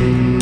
Amen.